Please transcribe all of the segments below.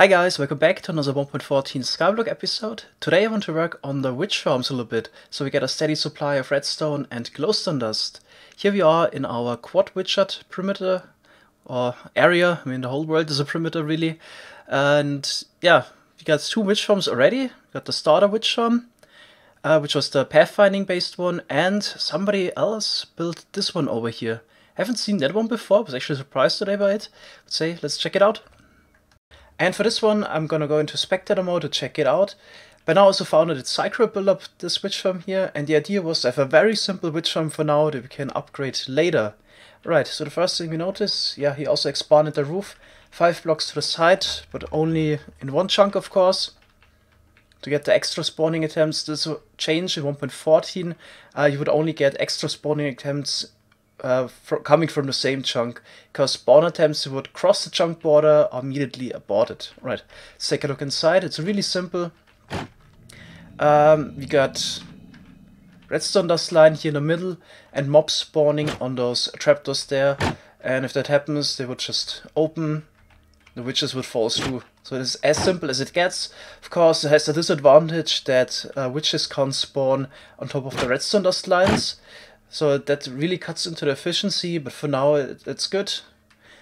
Hi guys, welcome back to another 1.14 Skyblock episode. Today I want to work on the witch farms a little bit, so we get a steady supply of redstone and glowstone dust. Here we are in our quad witch hut perimeter, or area, I mean the whole world is a perimeter really. And yeah, we got two witch farms already. We got the starter witch farm, uh, which was the pathfinding based one, and somebody else built this one over here. Haven't seen that one before, was actually surprised today by it. Let's say, let's check it out. And for this one, I'm gonna go into spectator mode to check it out. But now I also found that it's Psycro built up this witch farm here, and the idea was to have a very simple witch farm for now that we can upgrade later. Right, so the first thing we notice, yeah, he also expanded the roof five blocks to the side, but only in one chunk, of course. To get the extra spawning attempts, this change in 1.14, uh, you would only get extra spawning attempts uh, coming from the same chunk, because spawn attempts would cross the chunk border are immediately aborted. Right, let's take a look inside. It's really simple. Um, we got redstone dust line here in the middle, and mobs spawning on those trapdoors there. And if that happens, they would just open, the witches would fall through. So it is as simple as it gets. Of course, it has the disadvantage that uh, witches can't spawn on top of the redstone dust lines. So that really cuts into the efficiency, but for now it, it's good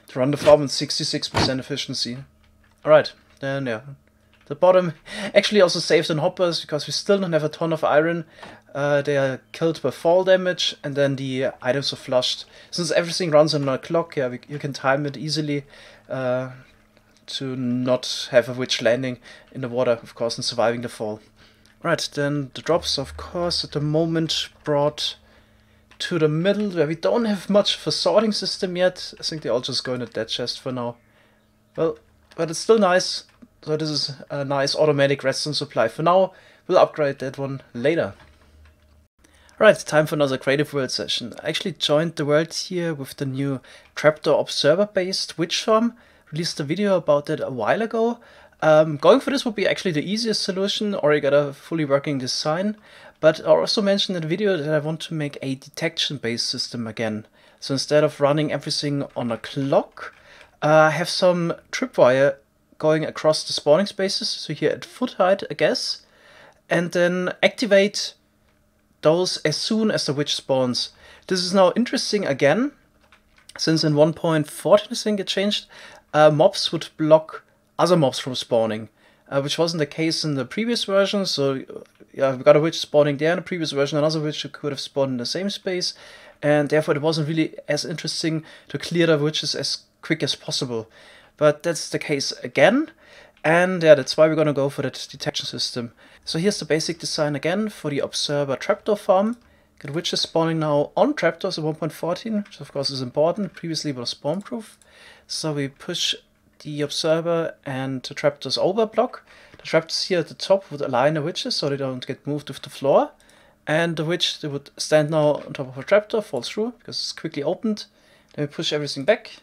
to run the farm with 66% efficiency. Alright, then yeah. The bottom actually also saves on hoppers because we still don't have a ton of iron. Uh, they are killed by fall damage and then the items are flushed. Since everything runs on a clock, yeah, we, you can time it easily uh, to not have a witch landing in the water, of course, and surviving the fall. Right, then the drops, of course, at the moment brought to the middle where we don't have much of a sorting system yet. I think they all just go in a dead chest for now. Well, but it's still nice. So this is a nice automatic redstone supply. For now, we'll upgrade that one later. Right, time for another Creative World session. I actually joined the world here with the new Trapdoor Observer based witch farm. Released a video about that a while ago. Um, going for this would be actually the easiest solution or you got a fully working design. But I also mentioned in the video that I want to make a detection-based system again. So instead of running everything on a clock, uh, I have some tripwire going across the spawning spaces, so here at foot height, I guess, and then activate those as soon as the witch spawns. This is now interesting again, since in 1.14 I think it changed, uh, mobs would block other mobs from spawning, uh, which wasn't the case in the previous version, so we got a witch spawning there in the previous version, another witch could have spawned in the same space, and therefore it wasn't really as interesting to clear the witches as quick as possible. But that's the case again, and yeah, that's why we're gonna go for that detection system. So here's the basic design again for the Observer Trapdoor farm. Got witches spawning now on trapdoors at 1.14, which of course is important. Previously was spawn proof. So we push the Observer and the trapdoors over block. The traps here at the top would align the witches so they don't get moved with the floor. And the witch they would stand now on top of a trapdoor, fall through, because it's quickly opened. Then we push everything back.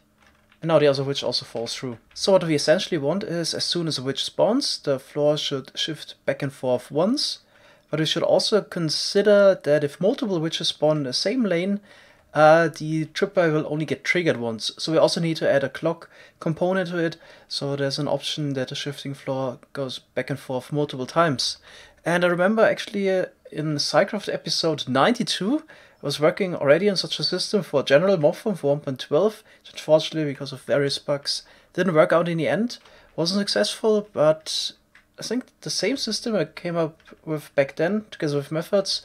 And now the other witch also falls through. So what we essentially want is, as soon as a witch spawns, the floor should shift back and forth once. But we should also consider that if multiple witches spawn in the same lane, uh, the tripwire will only get triggered once. So we also need to add a clock component to it. So there's an option that the shifting floor goes back and forth multiple times. And I remember actually uh, in SciCraft episode 92, I was working already on such a system for general farm for 1.12. which Unfortunately, because of various bugs, didn't work out in the end. Wasn't successful, but I think the same system I came up with back then, together with Methodzz,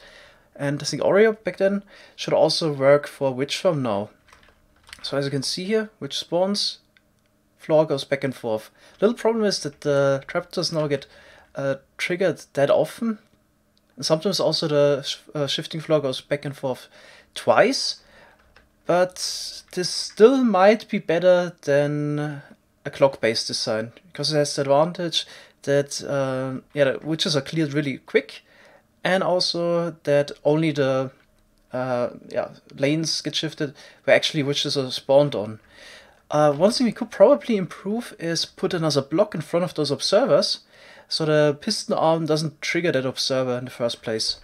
and I think Oreo back then should also work for Witch Farm now. So as you can see here, Witch spawns, floor goes back and forth. Little problem is that the trapdoors now get uh, triggered that often. And sometimes also the sh uh, shifting floor goes back and forth twice. But this still might be better than a clock-based design because it has the advantage that uh, yeah, the witches are cleared really quick and also that only the uh, yeah lanes get shifted where actually witches are spawned on. Uh, one thing we could probably improve is put another block in front of those observers so the piston arm doesn't trigger that observer in the first place.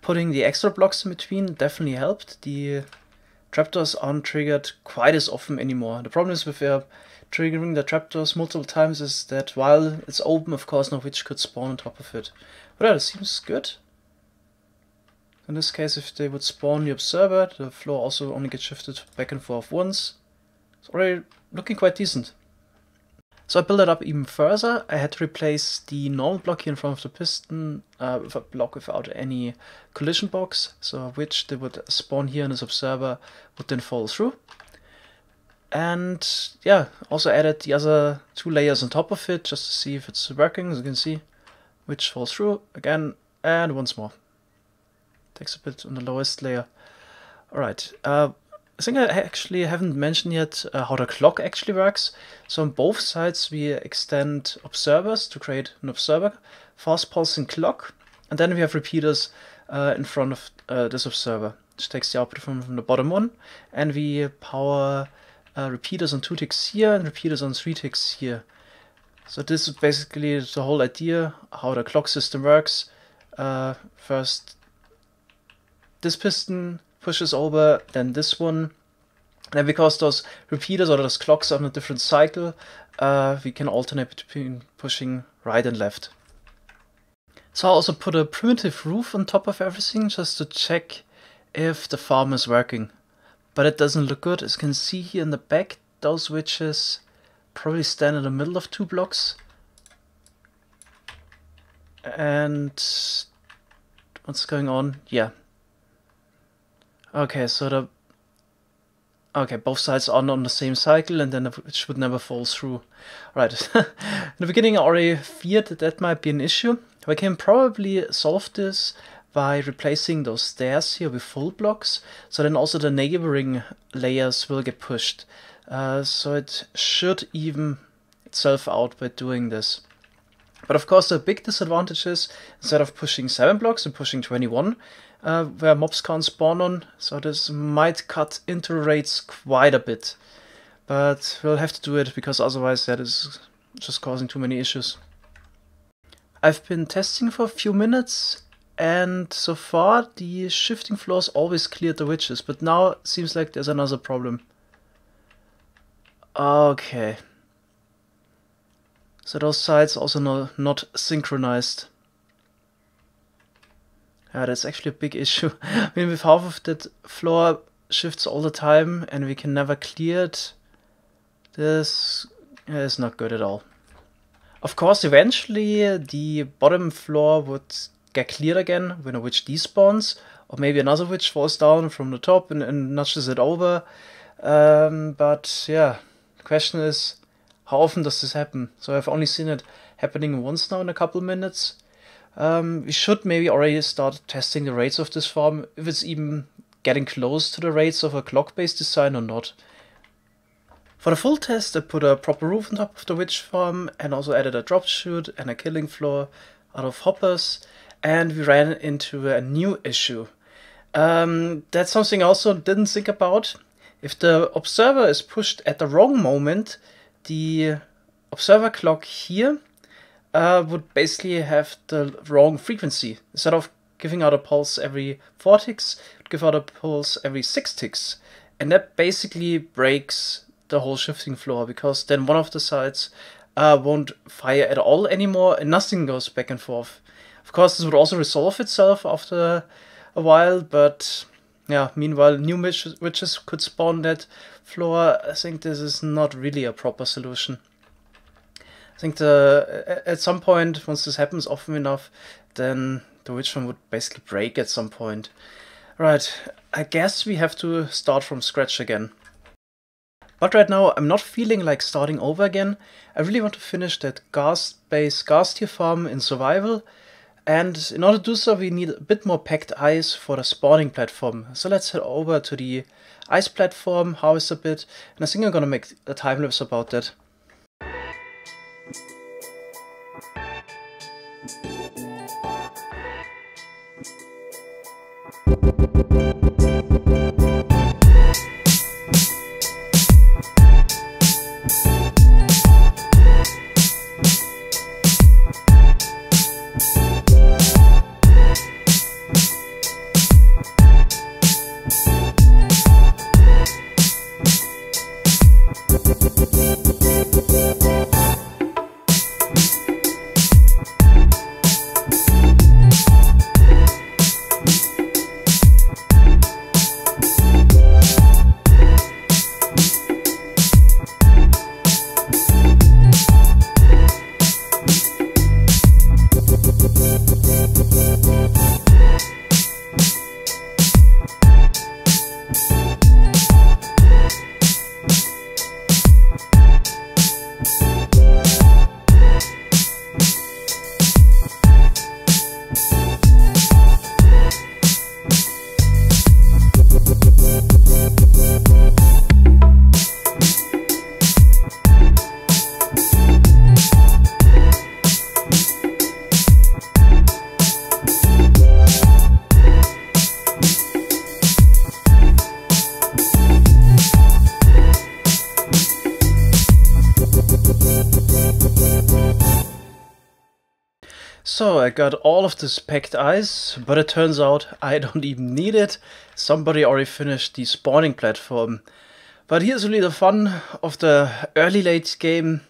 Putting the extra blocks in between definitely helped. The trapdoors aren't triggered quite as often anymore. The problem is with their triggering the trapdoors multiple times is that while it's open, of course, no witch could spawn on top of it. But yeah, it seems good. In this case, if they would spawn the observer, the floor also only gets shifted back and forth once. It's already looking quite decent. So I built it up even further. I had to replace the normal block here in front of the piston uh, with a block without any collision box, so which they would spawn here in this observer would then fall through. And yeah, also added the other two layers on top of it just to see if it's working, as you can see, which falls through again and once more. Takes a bit on the lowest layer. Alright, uh, I think I actually haven't mentioned yet uh, how the clock actually works. So on both sides we extend observers to create an observer, fast pulsing clock, and then we have repeaters uh, in front of uh, this observer, which takes the output from, from the bottom one, and we power uh, repeaters on two ticks here and repeaters on three ticks here. So this is basically the whole idea, how the clock system works. Uh, first, this piston pushes over, then this one. And because those repeaters or those clocks are on a different cycle, uh, we can alternate between pushing right and left. So I also put a primitive roof on top of everything just to check if the farm is working. But it doesn't look good. As you can see here in the back, those witches probably stand in the middle of two blocks. And what's going on? Yeah, Okay, so the okay both sides are not on the same cycle, and then it should never fall through. Right. In the beginning, I already feared that that might be an issue. We can probably solve this by replacing those stairs here with full blocks, so then also the neighboring layers will get pushed. Uh, so it should even itself out by doing this. But of course the big disadvantage is, instead of pushing 7 blocks and pushing 21, uh, where mobs can't spawn on, so this might cut into rates quite a bit. But we'll have to do it, because otherwise that is just causing too many issues. I've been testing for a few minutes, and so far the shifting floors always cleared the witches, but now seems like there's another problem. Okay. So those sides also no, not synchronized. Yeah, that's actually a big issue. I mean, with half of that floor shifts all the time and we can never clear it, this is not good at all. Of course, eventually the bottom floor would get cleared again when a witch despawns, or maybe another witch falls down from the top and, and notches it over. Um, but yeah, the question is, how often does this happen? So I've only seen it happening once now in a couple minutes. Um, we should maybe already start testing the rates of this farm, if it's even getting close to the rates of a clock-based design or not. For the full test, I put a proper roof on top of the witch farm and also added a drop chute and a killing floor out of hoppers, and we ran into a new issue. Um, that's something I also didn't think about. If the observer is pushed at the wrong moment, the observer clock here uh, would basically have the wrong frequency. Instead of giving out a pulse every 4 ticks, it would give out a pulse every 6 ticks. And that basically breaks the whole shifting floor because then one of the sides uh, won't fire at all anymore and nothing goes back and forth. Of course, this would also resolve itself after a while, but yeah, meanwhile, new witches could spawn that floor. I think this is not really a proper solution. I think the at some point, once this happens often enough, then the witch farm would basically break at some point. Right, I guess we have to start from scratch again. But right now, I'm not feeling like starting over again. I really want to finish that ghast-based ghast tear farm in survival. And in order to do so, we need a bit more packed ice for the spawning platform. So let's head over to the ice platform, harvest a bit, and I think I'm gonna make a time lapse about that. Got all of this packed ice, but it turns out I don't even need it. Somebody already finished the spawning platform. But here's really the fun of the early late game.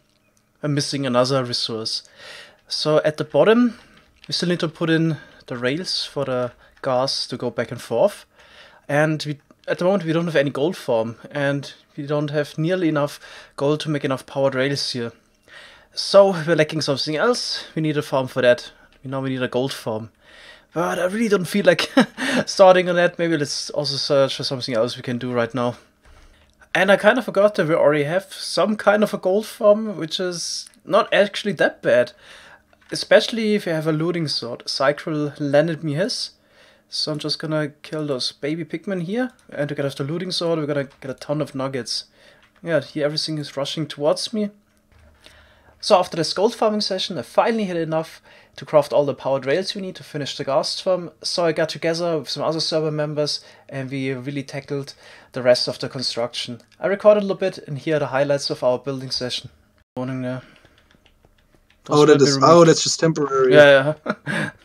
I'm missing another resource. So at the bottom, we still need to put in the rails for the ghast to go back and forth. And we, at the moment we don't have any gold farm and we don't have nearly enough gold to make enough powered rails here. So we're lacking something else. We need a farm for that. We we need a gold farm. But I really don't feel like starting on that. Maybe let's also search for something else we can do right now. And I kind of forgot that we already have some kind of a gold farm, which is not actually that bad. Especially if you have a looting sword. Cycril landed me his. So I'm just gonna kill those baby pigmen here. And to get us the looting sword, we're gonna get a ton of nuggets. Yeah, here everything is rushing towards me. So after this gold farming session, I finally had enough to craft all the powered rails we need to finish the ghast farm. So I got together with some other server members and we really tackled the rest of the construction. I recorded a little bit and here are the highlights of our building session. Morning there. Oh, Those Oh, that is. Oh, that's just temporary. Yeah, yeah.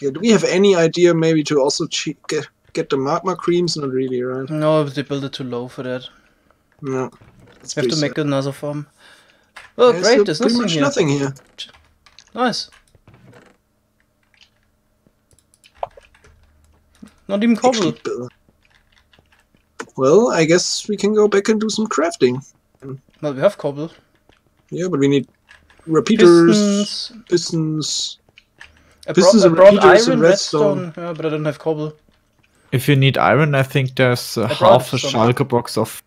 Yeah, Do we have any idea maybe to also get get the magma creams? Not really, right? no, they build it too low for that. No. We have to make another farm. Oh, There's great, there's pretty nothing much here. nothing here. Nice. Not even cobble. Well, I guess we can go back and do some crafting. Well, we have cobble. Yeah, but we need repeaters, Pistons. pistons. I Pistons brought, I and brought repeaters iron, and redstone, redstone. yeah, but I don't have cobble. If you need iron, I think there's uh, I half a shulker box of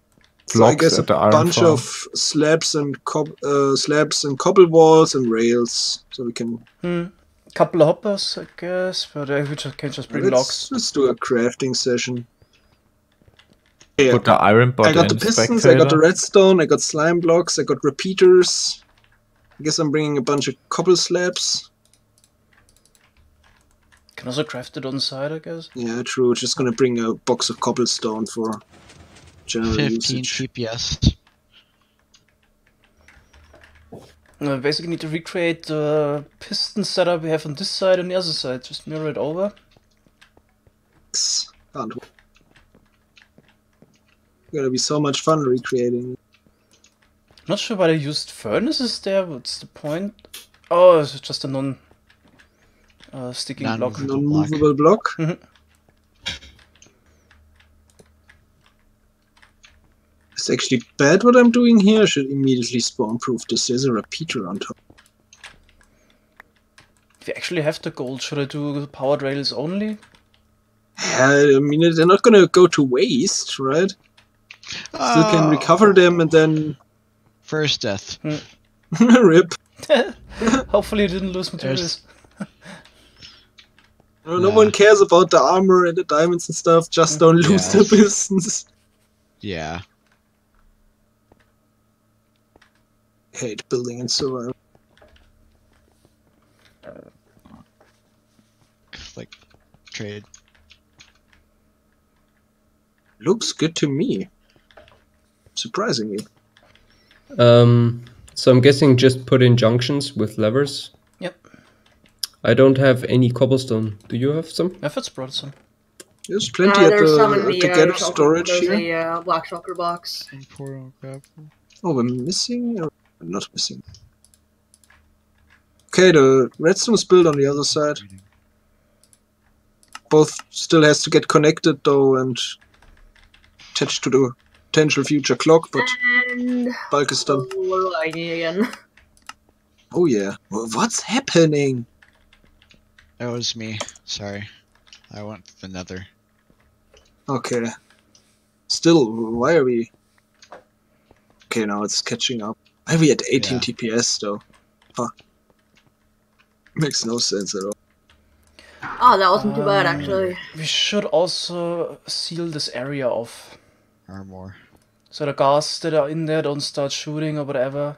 So I guess a at the iron bunch farm. of slabs and cob- uh, slabs and cobble walls and rails, so we can. Hmm. Couple of hoppers, I guess, but I we just, can just bring let's, logs. let's do a crafting session. Yeah, Put the iron bot I got the in pistons, I got the redstone, I got slime blocks, I got repeaters. I guess I'm bringing a bunch of cobble slabs. Can also craft it on the side, I guess. Yeah, true. Just gonna bring a box of cobblestone for general 15 usage. TPS. Uh, basically need to recreate the piston setup we have on this side and the other side. Just mirror it over. Can't. Gonna be so much fun recreating. Not sure why they used furnaces there. What's the point? Oh, it's just a non uh, sticking Non- block. Non-movable block. Mhm. It's actually bad what I'm doing here. I should immediately spawn proof this. There's a repeater on top. If you actually have the gold, should I do the powered rails only? Yeah, I mean, they're not gonna go to waste, right? Still can Oh, recover them and then First death. Hmm. rip. Hopefully, you didn't lose materials. No, no Yeah. one cares about the armor and the diamonds and stuff. Just don't lose the Yes. pistons. Yeah. Hate building and survival. Like, trade. Looks good to me. Surprisingly. Um, so I'm guessing just put in junctions with levers. Yep. I don't have any cobblestone. Do you have some? Efforts brought some. There's plenty Uh, at there's the, some in at the, the uh, get storage here. a uh, black shulker box. Oh, we're missing? Or not missing? Okay, the redstone is built on the other side. Both still has to get connected though and attached to the potential future clock, but And bulk is done. again. Oh yeah. What's happening? That was me. Sorry. I went to the nether. Okay. Still, why are we... Okay, now it's catching up. Why are we at 18 Yeah. TPS though? Fuck. Makes no sense at all. Oh, that wasn't too bad Um, actually. We should also seal this area off. Armor. So the guards that are in there don't start shooting or whatever.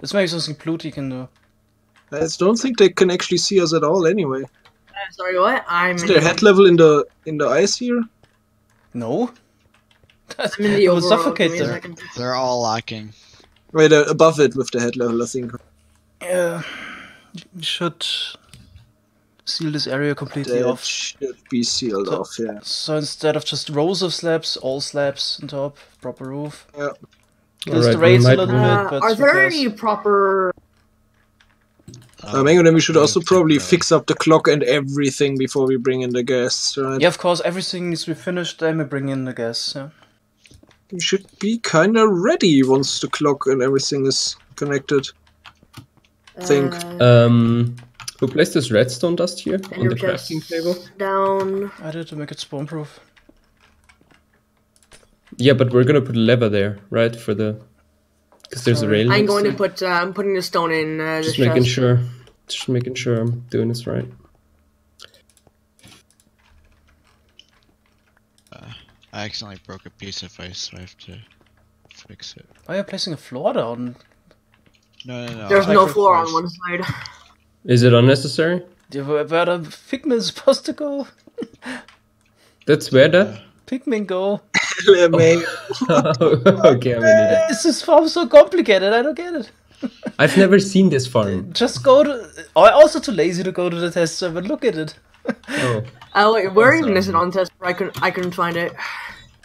That's maybe something Pluty can do. I don't think they can actually see us at all anyway. Uh, sorry, what? I'm Is in there the- head level in the in the ice here? No? I'm in the it will overworld. suffocate Give me there. They're all lacking. Right uh, above it with the head level, I think. Yeah. We should seal this area completely That off. should be sealed So- off, yeah. So instead of just rows of slabs, all slabs on top, proper roof. Yeah. Kills the Alright, we a might- little Uh, bit, but are there any proper? Uh, Mango, then we should also probably fix. fix up the clock and everything before we bring in the guests, right? Yeah, of course, everything needs to be finished, then we bring in the ghast. Yeah. We should be kinda ready once the clock and everything is connected. Think. Uh, Um, who placed this redstone dust here and on the crafting chests table? down. I did to make it spawn proof. Yeah, but we're gonna put a lever there, right? For the because there's a Sorry. rail. I'm going to put. Uh, I'm putting the stone in. Uh, Just the making chest. sure. Just making sure I'm doing this right. I accidentally broke a piece of ice, so I have to fix it. Oh, Why are you placing a floor down? No, no, no. There's no broke floor on one side. Is it unnecessary? Yeah, Where where the Figment is supposed to go? That's where the. Pigment go. Yeah, Mango. okay, I'm gonna need it. This farm so complicated, I don't get it. I've never seen this farm. Just go to. I'm also too lazy to go to the test server, look at it. Oh, Oh wait, where even is it on test? I couldn't. I couldn't find it.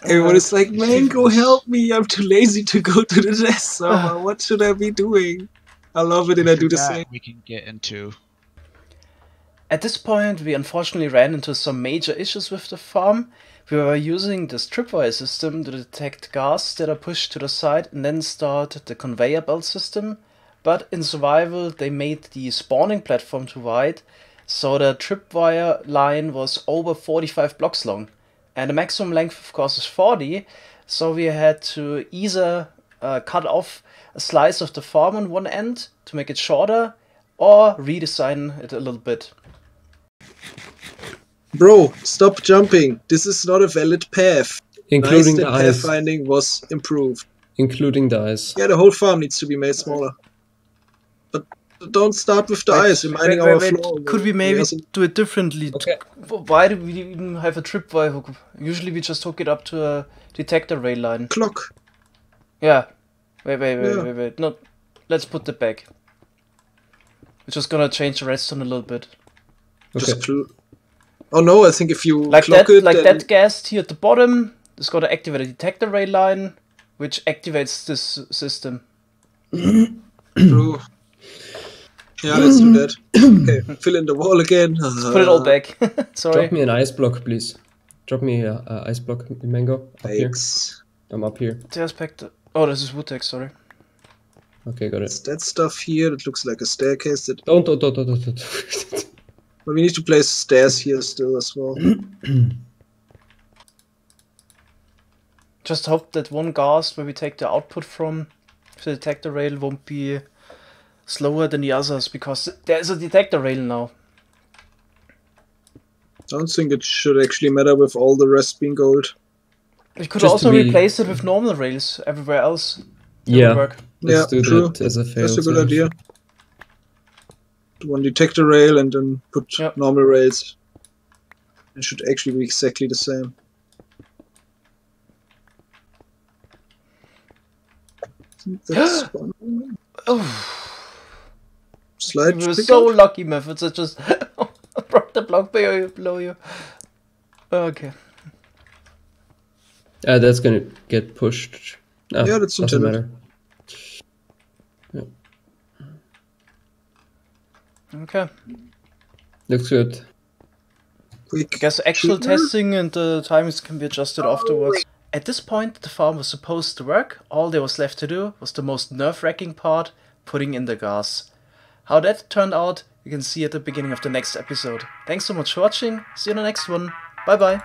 Everyone is uh, like, man, go help me! I'm too lazy to go to the test server. Uh, what should I be doing? I love it and I do the That same. We can get into. At this point, we unfortunately ran into some major issues with the farm. We were using this tripwire system to detect ghast that are pushed to the side and then start the conveyor belt system. But in survival, they made the spawning platform too wide, so the tripwire line was over 45 blocks long. And the maximum length, of course, is 40, so we had to either uh, cut off a slice of the farm on one end to make it shorter, or redesign it a little bit. Bro, stop jumping. This is not a valid path. including nice the that eyes. pathfinding was improved. Including the eyes. Yeah, the whole farm needs to be made smaller. But don't start with the eyes, reminding Wait, our wait, wait, floor. Could we maybe Yes, do it differently? Okay. Why do we even have a tripwire hook? Usually we just hook it up to a detector rail line. Clock. Yeah. Wait, wait, wait, Yeah. wait, wait. No, let's put it back. We're just gonna change the redstone a little bit. Okay. Just oh no, I think if you Like clock that, it, like then that ghast here at the bottom is gonna activate a detector rail line, which activates this system. True. Yeah, let's do that. Okay, fill in the wall again. Put it all back. Sorry. Drop me an ice block, please. Drop me an a ice block, mango. Up here. I'm up here. There's back the- Oh, this is Woodtex, sorry. Okay, got it. It's that stuff here that looks like a staircase. That Don't, don't, don't, don't, don't. don't. but we need to place stairs here still as well. Just hope that one ghast where we take the output from the detector rail won't be slower than the others because there's a detector rail now. don't think it should actually matter with all the rest being gold. We could Just also be- replace it with normal rails everywhere else. That yeah, work. let's yeah, do true. that as a fail. That's a good idea. One detector rail and then put Yep. normal rails. It should actually be exactly the same. That's Oh, slide. we were pick so up. lucky, Methodzz. I just brought the block below you. Below you. Okay. Uh, that's gonna get pushed. No, Yeah, that's doesn't intended. matter. Okay. Looks good. Quick. I guess actual Shooter? testing and the timings can be adjusted afterwards. At this point, the farm was supposed to work. All there was left to do was the most nerve-wracking part, putting in the ghast. How that turned out, you can see at the beginning of the next episode. Thanks so much for watching. See you in the next one. Bye bye.